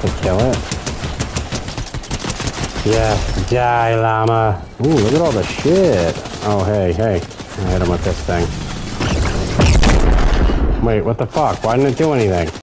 just to kill it. Yes, die, llama. Ooh, look at all the shit. Oh, hey, hey. I hit him with this thing. Wait, what the fuck? Why didn't it do anything?